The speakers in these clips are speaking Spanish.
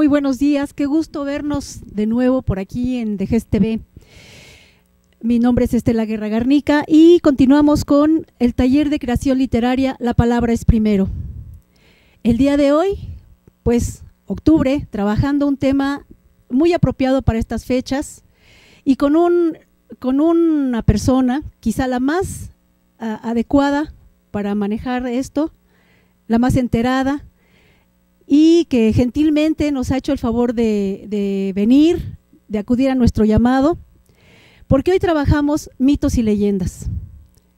Muy buenos días. Qué gusto vernos de nuevo por aquí en Dejes TV. Mi nombre es Estela Guerra Garnica y continuamos con el taller de creación literaria La palabra es primero. El día de hoy, pues octubre, trabajando un tema muy apropiado para estas fechas y con, un, con una persona, quizá la más adecuada para manejar esto, la más enterada, y que gentilmente nos ha hecho el favor de, venir, de acudir a nuestro llamado, porque hoy trabajamos mitos y leyendas.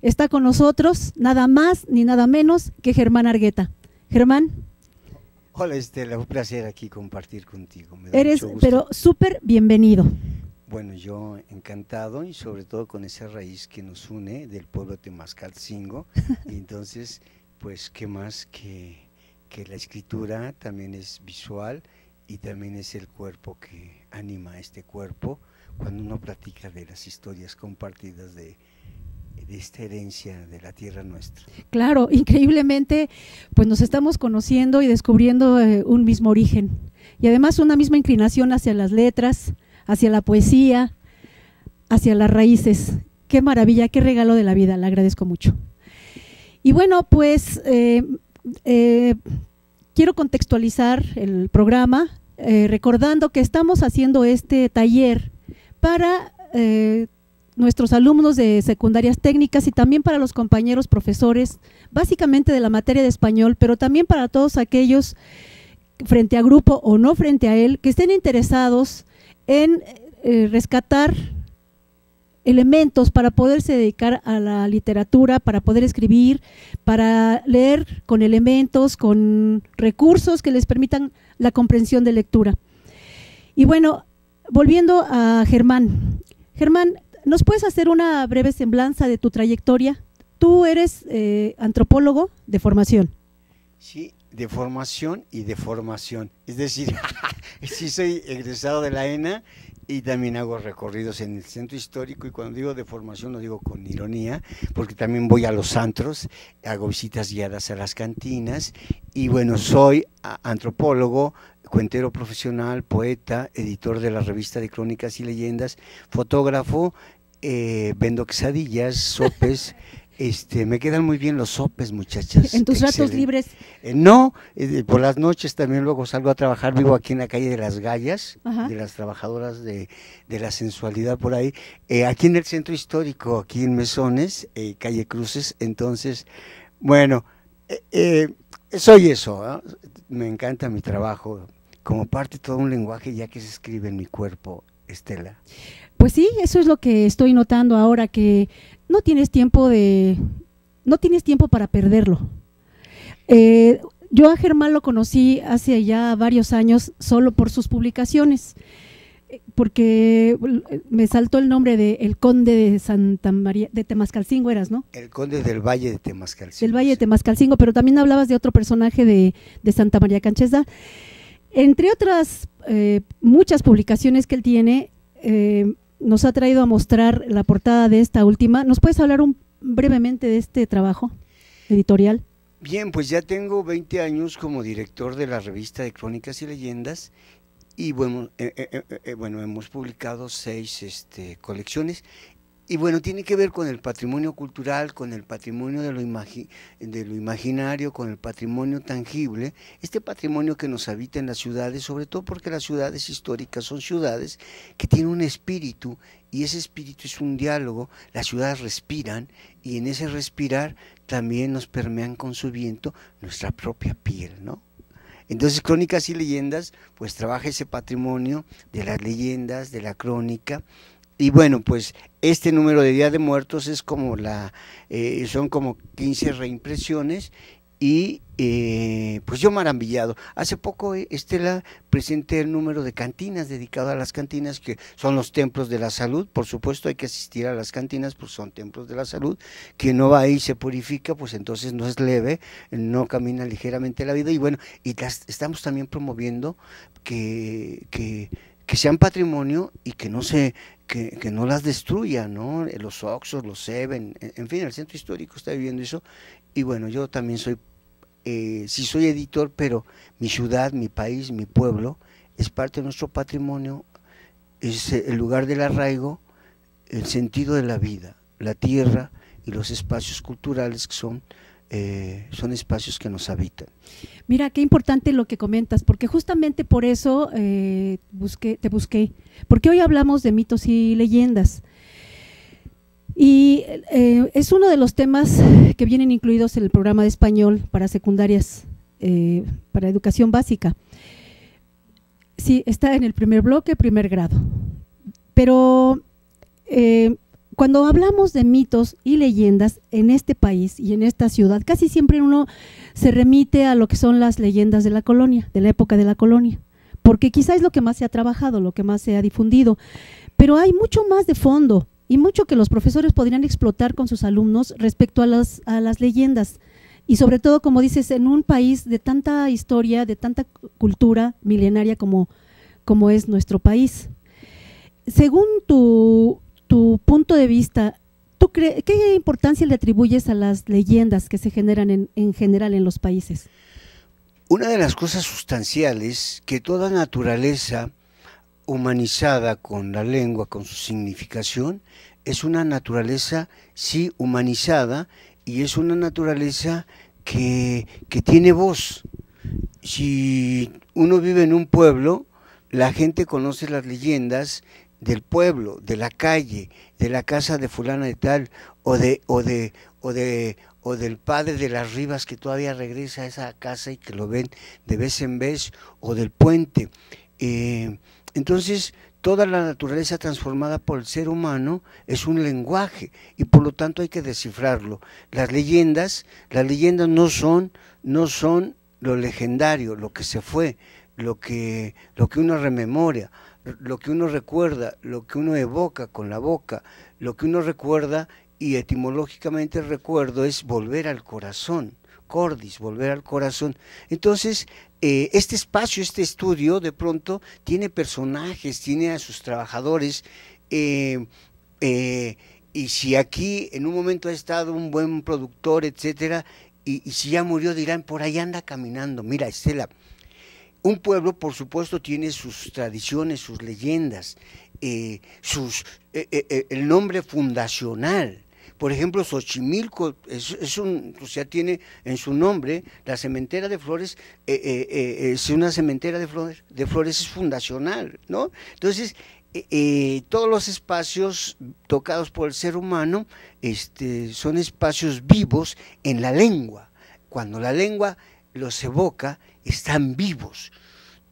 Está con nosotros nada más ni nada menos que Germán Argueta. Germán. Hola Estela, un placer aquí compartir contigo. Eres, pero súper bienvenido. Bueno, yo encantado y sobre todo con esa raíz que nos une del pueblo Temascalcingo. entonces, pues, ¿qué más que que la escritura también es visual y también es el cuerpo que anima a este cuerpo cuando uno platica de las historias compartidas de, esta herencia de la tierra nuestra. Claro, increíblemente, pues nos estamos conociendo y descubriendo eh, un mismo origen y además una misma inclinación hacia las letras, hacia la poesía, hacia las raíces. Qué maravilla, qué regalo de la vida, le agradezco mucho. Y bueno, pues eh, eh, quiero contextualizar el programa eh, recordando que estamos haciendo este taller para eh, nuestros alumnos de secundarias técnicas y también para los compañeros profesores, básicamente de la materia de español, pero también para todos aquellos frente a grupo o no frente a él, que estén interesados en rescatar elementos para poderse dedicar a la literatura, para poder escribir, para leer con elementos, con recursos que les permitan la comprensión de lectura. Y bueno, volviendo a Germán. Germán, ¿nos puedes hacer una breve semblanza de tu trayectoria? Tú eres eh, antropólogo de formación. Sí, de formación y de formación. Es decir, sí soy egresado de la ENA y también hago recorridos en el centro histórico y cuando digo de formación lo digo con ironía porque también voy a los antros, hago visitas guiadas a las cantinas y bueno, soy antropólogo, cuentero profesional, poeta, editor de la revista de crónicas y leyendas, fotógrafo, eh, vendo quesadillas, sopes. Este, me quedan muy bien los sopes, muchachas. ¿En tus ratos libres? Eh, no, eh, por las noches también luego salgo a trabajar, vivo aquí en la calle de las Gallas, de las trabajadoras de, la sensualidad por ahí, eh, aquí en el centro histórico, aquí en Mesones, calle Cruces, entonces, bueno, soy eso, ¿ah? me encanta mi trabajo, como parte de todo un lenguaje ya que se escribe en mi cuerpo, Estela. Pues sí, eso es lo que estoy notando ahora, que no tienes tiempo de, no tienes tiempo para perderlo. Eh, yo a Germán lo conocí hace ya varios años solo por sus publicaciones, porque me saltó el nombre de El Conde de Santa María, de Temascalcingo eras, ¿no? El Conde del Valle de Temascalcingo. Del Valle de Temascalcingo, pero también hablabas de otro personaje de, Santa María Canchesa. Entre otras eh, muchas publicaciones que él tiene, eh, nos ha traído a mostrar la portada de esta última. ¿Nos puedes hablar un, brevemente de este trabajo editorial? Bien, pues ya tengo 20 años como director de la revista de Crónicas y Leyendas y bueno, eh, bueno hemos publicado seis este, colecciones y bueno, tiene que ver con el patrimonio cultural, con el patrimonio de lo, de lo imaginario, con el patrimonio tangible, este patrimonio que nos habita en las ciudades, sobre todo porque las ciudades históricas son ciudades que tienen un espíritu y ese espíritu es un diálogo, las ciudades respiran y en ese respirar también nos permean con su viento nuestra propia piel, ¿no? Entonces, Crónicas y Leyendas, pues trabaja ese patrimonio de las leyendas, de la crónica, y bueno, pues este número de Día de Muertos es como la, eh, son como 15 reimpresiones y eh, pues yo maravillado. Hace poco, eh, Estela, presenté el número de cantinas dedicado a las cantinas, que son los templos de la salud. Por supuesto, hay que asistir a las cantinas, pues son templos de la salud. Quien no va ahí se purifica, pues entonces no es leve, no camina ligeramente la vida. Y bueno, y estamos también promoviendo que, que, que sean patrimonio y que no se que, no las destruya, ¿no? Los Oxos, los Seven, en fin, el centro histórico está viviendo eso. Y bueno, yo también soy eh, sí soy editor, pero mi ciudad, mi país, mi pueblo es parte de nuestro patrimonio, es el lugar del arraigo, el sentido de la vida, la tierra y los espacios culturales que son eh, son espacios que nos habitan. Mira, qué importante lo que comentas, porque justamente por eso eh, busqué, te busqué, porque hoy hablamos de mitos y leyendas. Y eh, es uno de los temas que vienen incluidos en el programa de español para secundarias, para educación básica. Sí, está en el primer bloque, primer grado. Pero cuando hablamos de mitos y leyendas en este país y en esta ciudad, casi siempre uno se remite a lo que son las leyendas de la colonia, de la época de la colonia, porque quizá es lo que más se ha trabajado, lo que más se ha difundido, pero hay mucho más de fondo y mucho que los profesores podrían explotar con sus alumnos respecto a las, a las leyendas. Y sobre todo, como dices, en un país de tanta historia, de tanta cultura milenaria como, como es nuestro país. Según tu, tu punto de vista, ¿tú ¿qué importancia le atribuyes a las leyendas que se generan en, en general en los países? Una de las cosas sustanciales que toda naturaleza humanizada con la lengua, con su significación, es una naturaleza, sí, humanizada y es una naturaleza que, que, tiene voz. Si uno vive en un pueblo, la gente conoce las leyendas del pueblo, de la calle, de la casa de fulana de tal, o de, o de, o de, o del padre de las Rivas que todavía regresa a esa casa y que lo ven de vez en vez, o del puente. Eh, entonces, toda la naturaleza transformada por el ser humano es un lenguaje y por lo tanto hay que descifrarlo. Las leyendas, las leyendas no son, no son lo legendario, lo que se fue, lo que, lo que uno rememora lo que uno recuerda, lo que uno evoca con la boca, lo que uno recuerda y etimológicamente recuerdo es volver al corazón, cordis, volver al corazón. Entonces, eh, este espacio, este estudio, de pronto tiene personajes, tiene a sus trabajadores, eh, eh, y si aquí en un momento ha estado un buen productor, etcétera, y, y si ya murió dirán, por ahí anda caminando. Mira, Estela, un pueblo, por supuesto, tiene sus tradiciones, sus leyendas, eh, eh, eh, el nombre fundacional. Por ejemplo, Xochimilco es, un, o sea, tiene en su nombre la cementera de flores, es una cementera de flores, de flores es fundacional, ¿no? Entonces, todos los espacios tocados por el ser humano este, son espacios vivos en la lengua. Cuando la lengua los evoca, están vivos.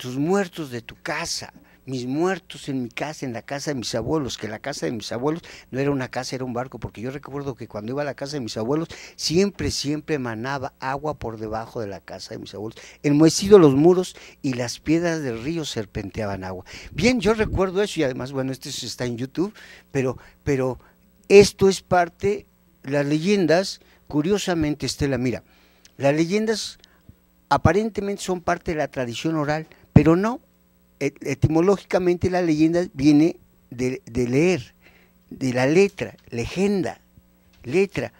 Tus muertos de tu casa, mis muertos en mi casa, en la casa de mis abuelos, que la casa de mis abuelos no era una casa, era un barco, porque yo recuerdo que cuando iba a la casa de mis abuelos, siempre, siempre manaba agua por debajo de la casa de mis abuelos. Enmohecido los muros y las piedras del río serpenteaban agua. Bien, yo recuerdo eso y además, bueno, esto está en YouTube, pero, pero esto es parte, las leyendas, curiosamente, Estela, mira, las leyendas aparentemente son parte de la tradición oral, pero no. Etimológicamente la leyenda viene de, leer, de la letra, legenda, letra.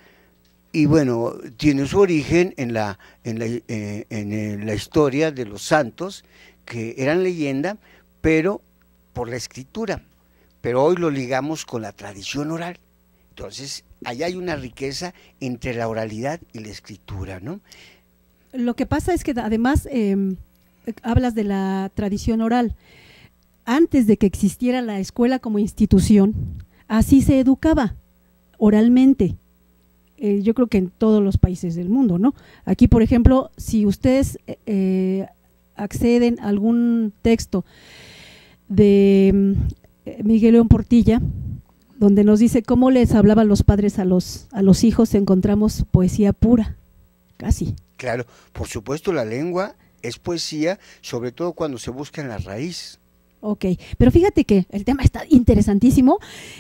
Y bueno, tiene su origen en la, en la, eh, en la historia de los santos, que eran leyenda, pero por la escritura. Pero hoy lo ligamos con la tradición oral. Entonces, allá hay una riqueza entre la oralidad y la escritura, ¿no? Lo que pasa es que además em, hablas de la tradición oral. Antes de que existiera la escuela como institución, así se educaba oralmente. Eh, yo creo que en todos los países del mundo, ¿no? Aquí, por ejemplo, si ustedes eh, eh, acceden a algún texto de Miguel León Portilla, donde nos dice cómo les hablaban los padres a los, a los hijos, encontramos poesía pura, casi. Claro, por supuesto la lengua es poesía, sobre todo cuando se busca en la raíz. Ok, pero fíjate que el tema está interesantísimo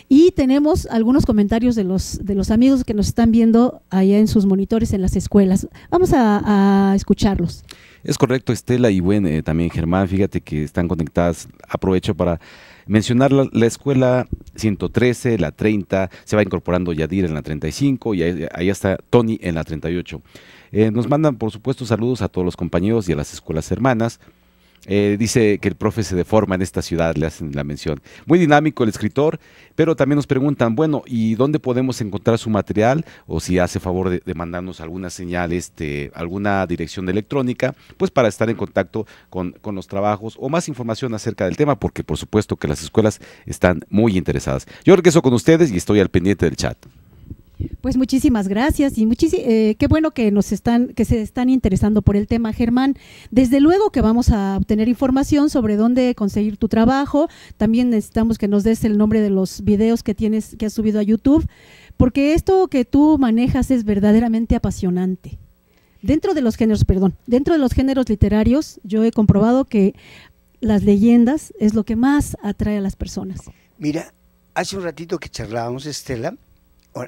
y tenemos algunos comentarios de los, de los amigos que nos están viendo allá en sus monitores en las escuelas. Vamos a, escucharlos. Es correcto, Estela y bueno, eh, también Germán, fíjate que están conectadas. Aprovecho para mencionar la, escuela 113, la 30, se va incorporando Yadir en la 35 y ahí, está Tony en la 38. Eh, nos mandan, por supuesto, saludos a todos los compañeros y a las escuelas hermanas. Eh, dice que el profe se deforma en esta ciudad, le hacen la mención. Muy dinámico el escritor, pero también nos preguntan, bueno, ¿y dónde podemos encontrar su material? O si hace favor de, mandarnos alguna señal, este, alguna dirección electrónica, pues para estar en contacto con, con los trabajos o más información acerca del tema, porque por supuesto que las escuelas están muy interesadas. Yo regreso con ustedes y estoy al pendiente del chat. Pues muchísimas gracias y eh, qué bueno que nos están, que se están interesando por el tema, Germán. Desde luego que vamos a obtener información sobre dónde conseguir tu trabajo. También necesitamos que nos des el nombre de los videos que tienes, que has subido a YouTube, porque esto que tú manejas es verdaderamente apasionante. Dentro de los géneros, perdón, dentro de los géneros literarios, yo he comprobado que las leyendas es lo que más atrae a las personas. Mira, hace un ratito que charlábamos, Estela,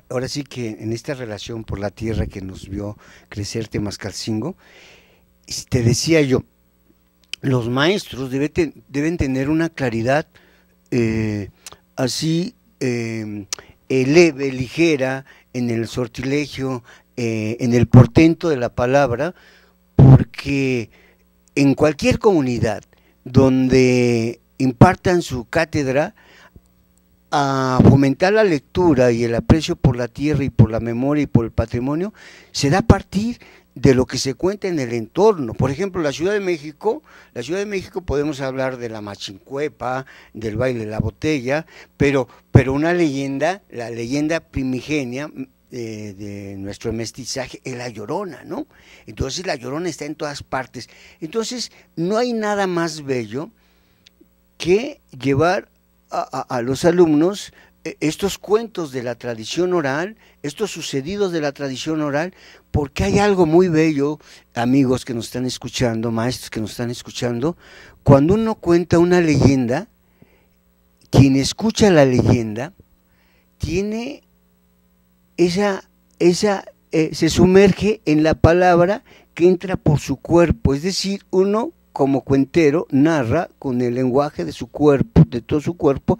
ahora sí que en esta relación por la tierra que nos vio crecer Temascalcingo, te decía yo, los maestros deben tener una claridad eh, así eh, leve, ligera, en el sortilegio, eh, en el portento de la palabra, porque en cualquier comunidad donde impartan su cátedra, a fomentar la lectura y el aprecio por la tierra y por la memoria y por el patrimonio se da a partir de lo que se cuenta en el entorno. Por ejemplo, la Ciudad de México, la Ciudad de México podemos hablar de la machincuepa, del baile de la botella, pero, pero una leyenda, la leyenda primigenia eh, de nuestro mestizaje es la llorona, ¿no? Entonces la llorona está en todas partes. Entonces no hay nada más bello que llevar a, los alumnos e, estos cuentos de la tradición oral, estos sucedidos de la tradición oral, porque hay algo muy bello, amigos que nos están escuchando, maestros que nos están escuchando, cuando uno cuenta una leyenda, quien escucha la leyenda tiene esa, esa eh, se sumerge en la palabra que entra por su cuerpo, es decir, uno como cuentero narra con el lenguaje de su cuerpo, de todo su cuerpo,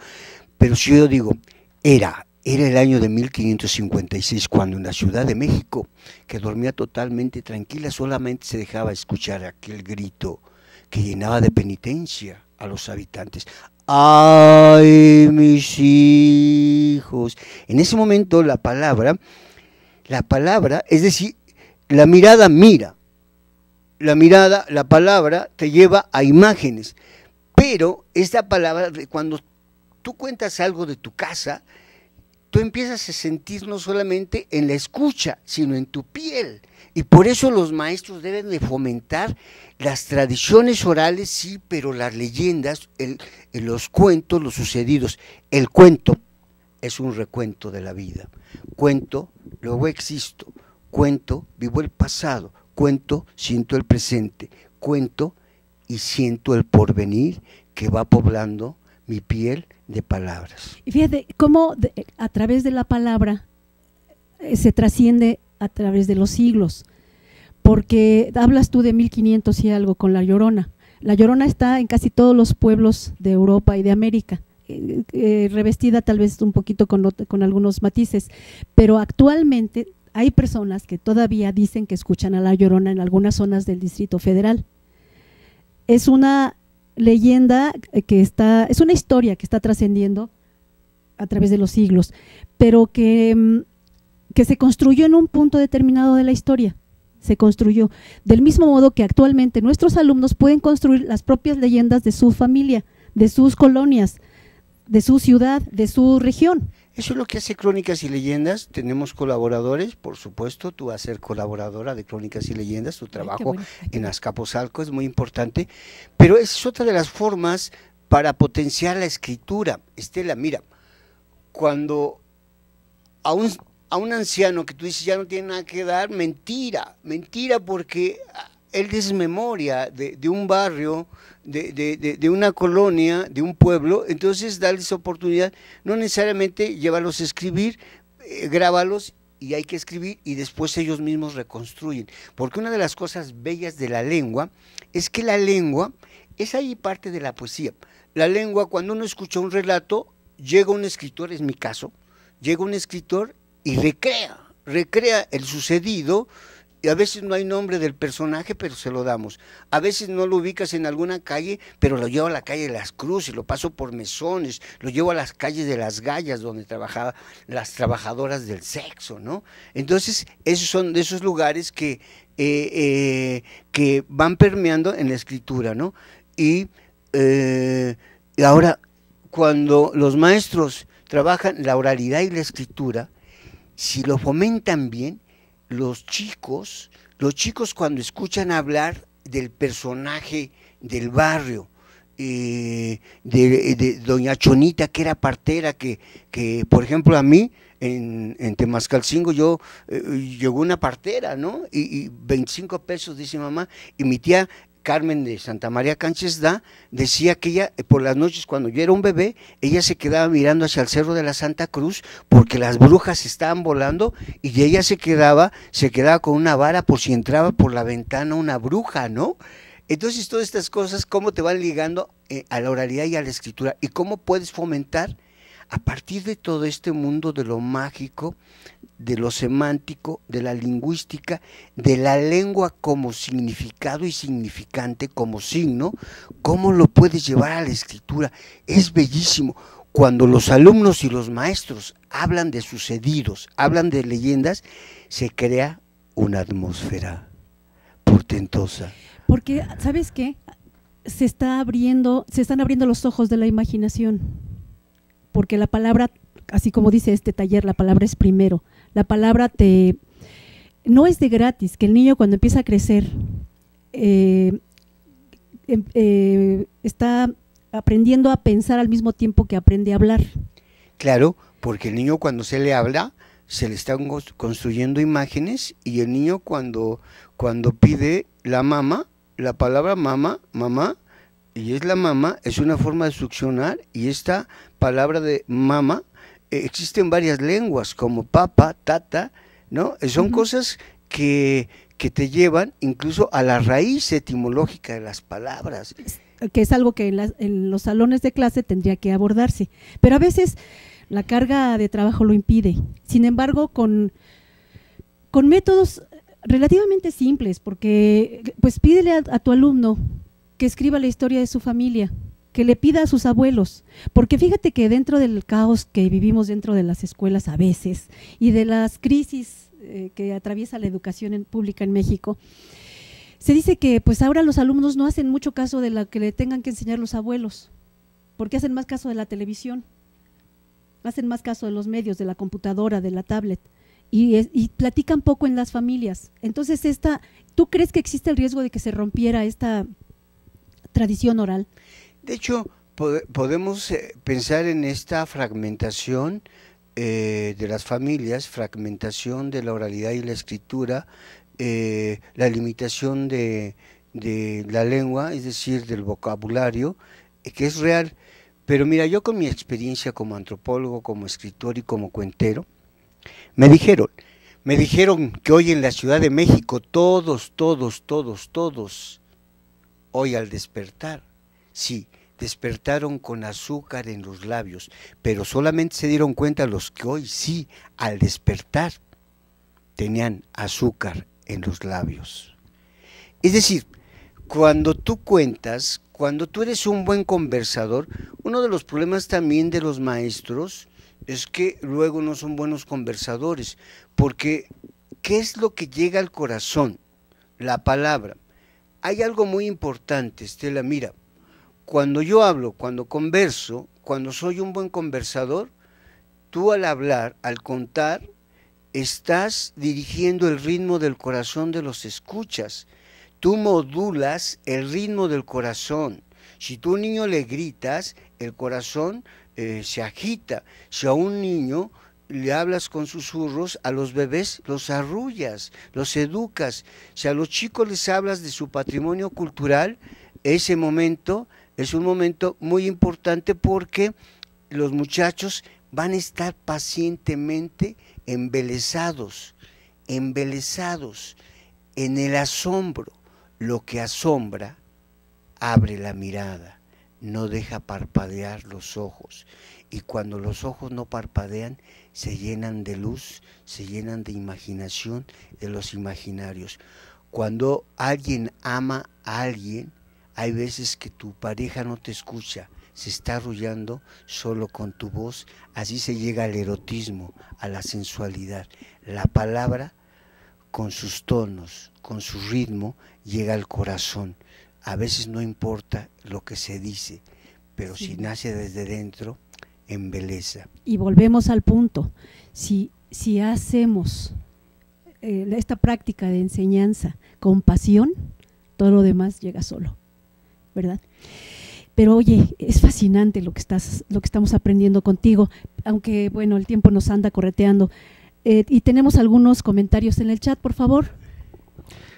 pero si yo digo, era, era el año de 1556 cuando en la Ciudad de México, que dormía totalmente tranquila, solamente se dejaba escuchar aquel grito que llenaba de penitencia a los habitantes. ¡Ay, mis hijos! En ese momento la palabra, la palabra, es decir, la mirada mira, la mirada, la palabra te lleva a imágenes. Pero esta palabra, cuando tú cuentas algo de tu casa, tú empiezas a sentir no solamente en la escucha, sino en tu piel. Y por eso los maestros deben de fomentar las tradiciones orales, sí, pero las leyendas, los cuentos, los sucedidos. El cuento es un recuento de la vida. Cuento, luego existo. Cuento, vivo el pasado cuento, siento el presente, cuento y siento el porvenir que va poblando mi piel de palabras. Y fíjate cómo a través de la palabra eh, se trasciende a través de los siglos, porque hablas tú de 1500 y algo con la Llorona. La Llorona está en casi todos los pueblos de Europa y de América. Eh, eh, revestida tal vez un poquito con, con algunos matices, pero actualmente hay personas que todavía dicen que escuchan a la llorona en algunas zonas del Distrito Federal. Es una leyenda que está, es una historia que está trascendiendo a través de los siglos, pero que, mm, que se construyó en un punto determinado de la historia. Se construyó. Del mismo modo que actualmente nuestros alumnos pueden construir las propias leyendas de su familia, de sus colonias, de su ciudad, de su región. Eso es lo que hace Crónicas y Leyendas. Tenemos colaboradores, por supuesto, tú vas a ser colaboradora de Crónicas y Leyendas, tu trabajo en Azcapotzalco es muy importante, pero es otra de las formas para potenciar la escritura. Estela, mira, cuando a un, a un anciano que tú dices ya no tiene nada que dar, mentira, mentira porque él desmemoria de, de un barrio, de, de, de, una colonia, de un pueblo, entonces darles oportunidad, no necesariamente llevarlos a escribir, eh, grábalos y hay que escribir y después ellos mismos reconstruyen. Porque una de las cosas bellas de la lengua es que la lengua es ahí parte de la poesía. la lengua, cuando uno escucha un relato, llega un escritor, es mi caso, llega un escritor y recrea, recrea el sucedido y a veces no hay nombre del personaje, pero se lo damos. A veces no lo ubicas en alguna calle, pero lo llevo a la calle de las Cruces, lo paso por mesones, lo llevo a las calles de las Gallas, donde trabajaban las trabajadoras del sexo, ¿no? Entonces, esos son de esos lugares que, eh, eh, que van permeando en la escritura, ¿no? Y, eh, y ahora, cuando los maestros trabajan la oralidad y la escritura, si lo fomentan bien, los chicos, los chicos cuando escuchan hablar del personaje del barrio, eh, de, Doña Chonita, que era partera, que, que por ejemplo a mí en, Temascalcingo yo eh, llegó una partera, ¿no? Y, y, 25 pesos, dice mamá, y mi tía Carmen de Santa María Canches da, decía que ella, eh, por las noches, cuando yo era un bebé, ella se quedaba mirando hacia el Cerro de la Santa Cruz porque las brujas estaban volando y ella se quedaba, se quedaba con una vara por si entraba por la ventana una bruja, ¿no? Entonces, todas estas cosas, ¿cómo te van ligando eh, a la oralidad y a la escritura? ¿Y cómo puedes fomentar a partir de todo este mundo de lo mágico, de lo semántico, de la lingüística, de la lengua como significado y significante, como signo, cómo lo puedes llevar a la escritura. Es bellísimo. Cuando los alumnos y los maestros hablan de sucedidos, hablan de leyendas, se crea una atmósfera portentosa. Porque, ¿sabes qué? Se está abriendo, se están abriendo los ojos de la imaginación. Porque la palabra, así como dice este taller, la palabra es primero la palabra te... No es de gratis que el niño cuando empieza a crecer eh, em, eh, está aprendiendo a pensar al mismo tiempo que aprende a hablar. Claro, porque el niño cuando se le habla, se le están construyendo imágenes y el niño cuando, cuando pide la mamá, la palabra mamá, mamá, y es la mamá, es una forma de succionar y esta palabra de mamá existen varias lenguas como papa, tata, ¿no? Son cosas que, que te llevan incluso a la raíz etimológica de las palabras. Que es algo que en, en los salones de clase tendría que abordarse. Pero a veces la carga de trabajo lo impide. Sin embargo, con, con métodos relativamente simples, porque pues pídele a tu alumno que escriba la historia de su familia, que le pida a sus abuelos, porque fíjate que dentro del caos que vivimos dentro de las escuelas a veces y de las crisis eh, que atraviesa la educación pública en México, se dice que pues ahora los alumnos no hacen mucho caso de lo que le tengan que enseñar los abuelos, porque hacen más caso de la televisión, hacen más caso de los medios, de la computadora, de la tablet. Y, y, platican poco en las familias. Entonces, esta, ¿tú crees que existe el riesgo de que se rompiera esta tradición oral? De hecho, podemos eh, pensar en esta fragmentación eh, de las familias, fragmentación de la oralidad y la escritura, eh, la limitación de, de, la lengua, es decir, del vocabulario, que es real. Pero mira, yo con mi experiencia como antropólogo, como escritor y como cuentero, me dijeron, me dijeron que hoy en la Ciudad de México todos, todos, todos, todos, hoy al despertar, Sí, despertaron con azúcar en los labios, pero solamente se dieron cuenta los que hoy sí, al despertar, tenían azúcar en los labios. Es decir, cuando tú cuentas, cuando tú eres un buen conversador, uno de los problemas también de los maestros es que luego no son buenos conversadores, porque ¿qué es lo que llega al corazón? La palabra. Hay algo muy importante, Estela, mira, cuando yo hablo, cuando converso, cuando soy un buen conversador, tú al hablar, al contar, estás dirigiendo el ritmo del corazón de los escuchas. Tú modulas el ritmo del corazón. Si tú a un niño le gritas, el corazón eh, se agita. Si a un niño le hablas con susurros, a los bebés los arrullas, los educas. Si a los chicos les hablas de su patrimonio cultural, ese momento es un momento muy importante porque los muchachos van a estar pacientemente embelesados, embelesados en el asombro. Lo que asombra abre la mirada. no deja parpadear los ojos. Y cuando los ojos no parpadean, se llenan de luz, se llenan de imaginación, de los imaginarios. Cuando alguien ama a alguien, hay veces que tu pareja no te escucha, se está arrullando solo con tu voz, así se llega al erotismo, a la sensualidad. La palabra, con sus tonos, con su ritmo, llega al corazón. A veces no importa lo que se dice, pero si nace desde dentro, embeleza. Y volvemos al punto, si, si hacemos eh, esta práctica de enseñanza con pasión, todo lo demás llega solo, ¿verdad? Pero oye, es fascinante lo que estás, lo que estamos aprendiendo contigo, aunque bueno, el tiempo nos anda correteando. Eh, y tenemos algunos comentarios en el chat, por favor.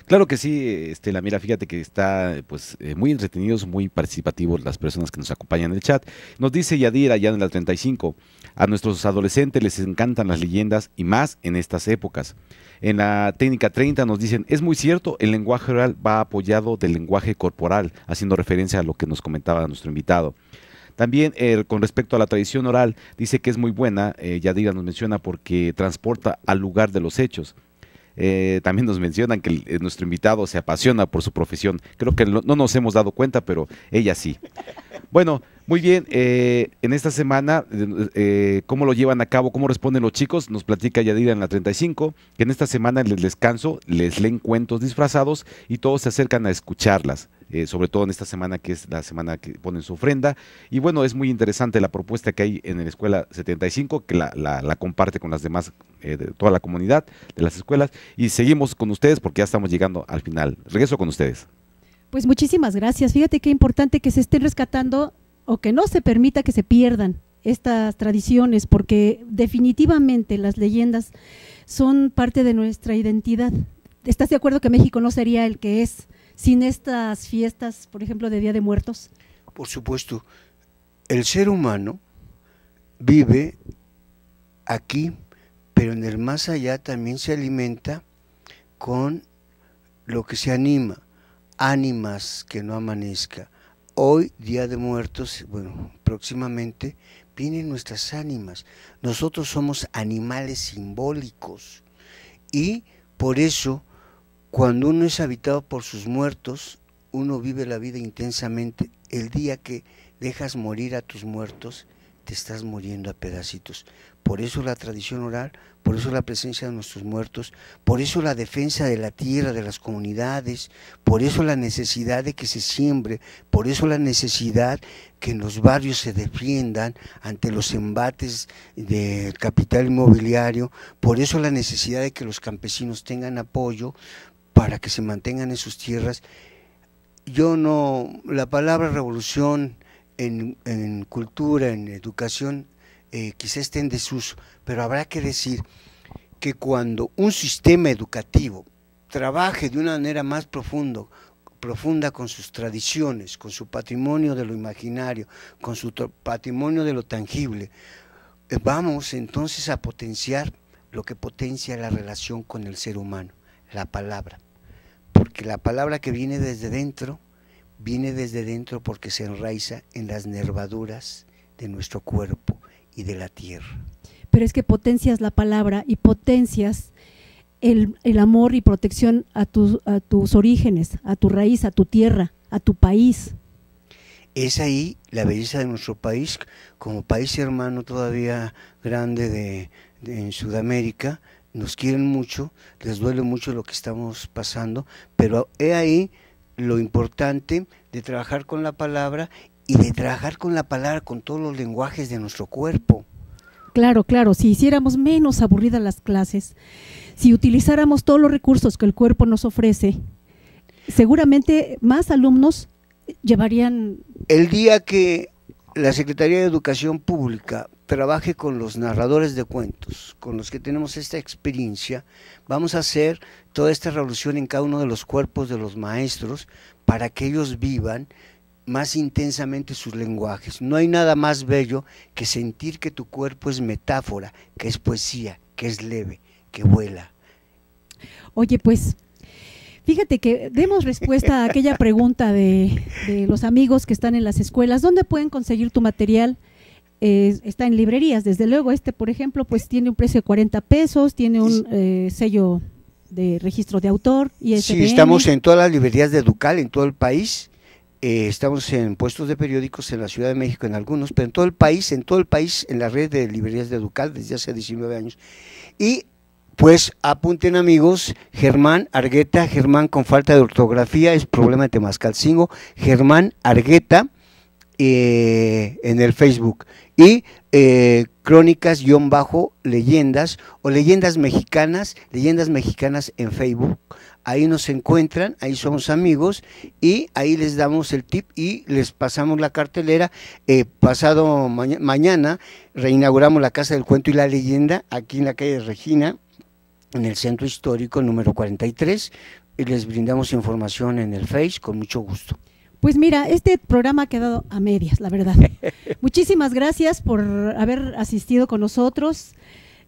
Claro que sí, Estela. Mira, fíjate que está pues eh, muy entretenidos, muy participativos las personas que nos acompañan en el chat. Nos dice Yadira, allá en la 35, a nuestros adolescentes les encantan las leyendas y más en estas épocas. En la técnica 30 nos dicen, es muy cierto, el lenguaje oral va apoyado del lenguaje corporal, haciendo referencia a lo que nos comentaba nuestro invitado. También eh, con respecto a la tradición oral, dice que es muy buena, eh, Yadira nos menciona, porque transporta al lugar de los hechos. Eh, también nos mencionan que eh, nuestro invitado se apasiona por su profesión. Creo que no, nos hemos dado cuenta, pero ella sí. Bueno, muy bien. Eh, en esta semana, ¿cómo lo llevan a cabo? ¿Cómo responden los chicos? Nos platica Yadira en la 35, que en esta semana en el descanso les leen cuentos disfrazados y todos se acercan a escucharlas. Eh, sobre todo en esta semana que es la semana que ponen su ofrenda. Y bueno, es muy interesante la propuesta que hay en la Escuela 75, que la, la, comparte con las demás, eh, de toda la comunidad de las escuelas. Y seguimos con ustedes porque ya estamos llegando al final. Regreso con ustedes. Pues muchísimas gracias. Fíjate qué importante que se estén rescatando o que no se permita que se pierdan estas tradiciones, porque definitivamente las leyendas son parte de nuestra identidad. ¿Estás de acuerdo que México no sería el que es sin estas fiestas, por ejemplo, de Día de Muertos? Por supuesto, el ser humano vive aquí, pero en el más allá también se alimenta con lo que se anima, ánimas que no amanezca. Hoy, Día de Muertos, bueno, próximamente vienen nuestras ánimas. Nosotros somos animales simbólicos y por eso cuando uno es habitado por sus muertos, uno vive la vida intensamente. El día que dejas morir a tus muertos, te estás muriendo a pedacitos. Por eso la tradición oral, por eso la presencia de nuestros muertos, por eso la defensa de la tierra, de las comunidades, por eso la necesidad de que se siembre, por eso la necesidad que en los barrios se defiendan ante los embates del capital inmobiliario, por eso la necesidad de que los campesinos tengan apoyo, para que se mantengan en sus tierras. Yo no, la palabra revolución en, cultura, en educación, eh, quizá esté en desuso, pero habrá que decir que cuando un sistema educativo trabaje de una manera más profundo, profunda con sus tradiciones, con su patrimonio de lo imaginario, con su patrimonio de lo tangible, vamos entonces a potenciar lo que potencia la relación con el ser humano, la palabra. Porque la palabra que viene desde dentro, viene desde dentro porque se enraiza en las nervaduras de nuestro cuerpo y de la tierra. Pero es que potencias la palabra y potencias el, amor y protección a, a tus orígenes, a tu raíz, a tu tierra, a tu país. Es ahí la belleza de nuestro país, como país hermano todavía grande de, en Sudamérica, nos quieren mucho, les duele mucho lo que estamos pasando, pero he ahí lo importante de trabajar con la palabra y de trabajar con la palabra con todos los lenguajes de nuestro cuerpo. Claro, claro, si hiciéramos menos aburridas las clases, si utilizáramos todos los recursos que el cuerpo nos ofrece, seguramente más alumnos llevarían... El día que la Secretaría de Educación Pública trabaje con los narradores de cuentos, con los que tenemos esta experiencia, vamos a hacer toda esta revolución en cada uno de los cuerpos de los maestros para que ellos vivan más intensamente sus lenguajes. No hay nada más bello que sentir que tu cuerpo es metáfora, que es poesía, que es leve, que vuela. Oye, pues Fíjate que demos respuesta a aquella pregunta de, de los amigos que están en las escuelas. ¿Dónde pueden conseguir tu material? Eh, está en librerías, desde luego. Este, por ejemplo, pues tiene un precio de 40 pesos, tiene un eh, sello de registro de autor. y Sí, estamos en todas las librerías de Ducal, en todo el país. Eh, estamos en puestos de periódicos en la Ciudad de México, en algunos, pero en todo el país, en todo el país, en la red de librerías de Ducal desde hace 19 años. Y pues apunten amigos, Germán Argueta, Germán con falta de ortografía, es problema de Temascalcingo, Germán Argueta eh, en el Facebook y eh, crónicas-leyendas o leyendas mexicanas, leyendas mexicanas en Facebook. Ahí nos encuentran, ahí somos amigos y ahí les damos el tip y les pasamos la cartelera. Eh, pasado mañana reinauguramos la Casa del Cuento y la Leyenda aquí en la calle Regina, en el centro histórico número 43 y les brindamos información en el Face con mucho gusto. Pues mira, este programa ha quedado a medias, la verdad. Muchísimas gracias por haber asistido con nosotros.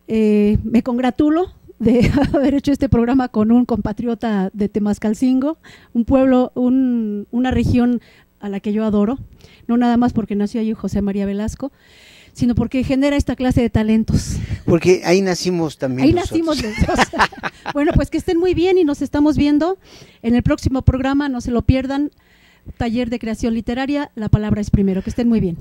Eh, me congratulo de haber hecho este programa con un compatriota de Temascalcingo, un pueblo, una región a la que yo adoro, no nada más porque nació allí José María Velasco, sino porque genera esta clase de talentos. Porque ahí nacimos también. Ahí nacimos bueno, pues que estén muy bien y nos estamos viendo en el próximo programa, no se lo pierdan. Taller de creación literaria, la palabra es primero. Que estén muy bien.